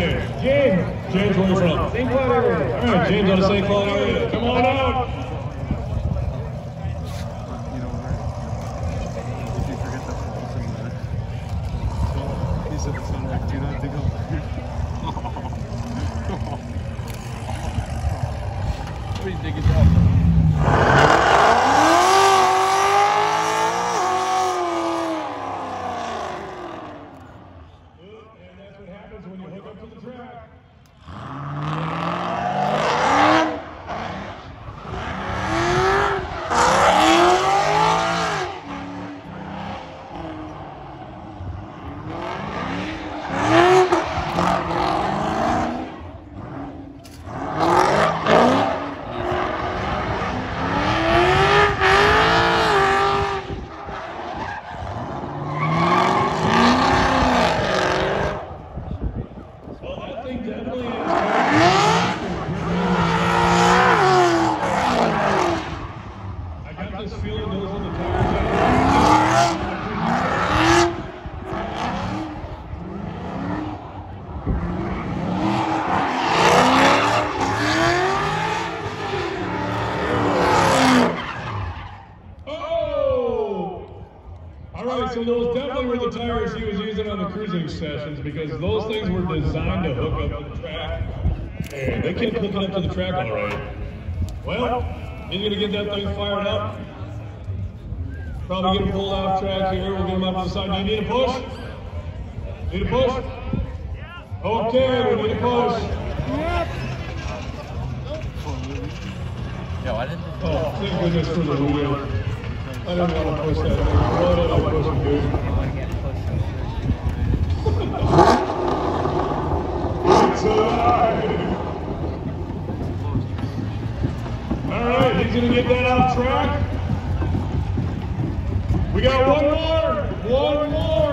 your name? James. James, where are you from? St. Cloud area. All right, James out of St. Cloud area. Come on out. You know, right? If happens when you hook up to the track. Oh! so those definitely were the tires he was using on the cruising sessions because those things were designed to hook up to the track. And they kept hooking up to the track all right. Well, he's gonna get that thing fired up. Probably get pulled off track here. We'll get him up to the side. Do you need a push? Need a push? Okay, we need a push. Yo, I didn't. Oh, thank goodness for the wheel. I don't want to push that thing. Why did I push it, dude? It's alive! All right, he's gonna get that off track. We got one more, one more.